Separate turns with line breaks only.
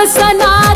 वसना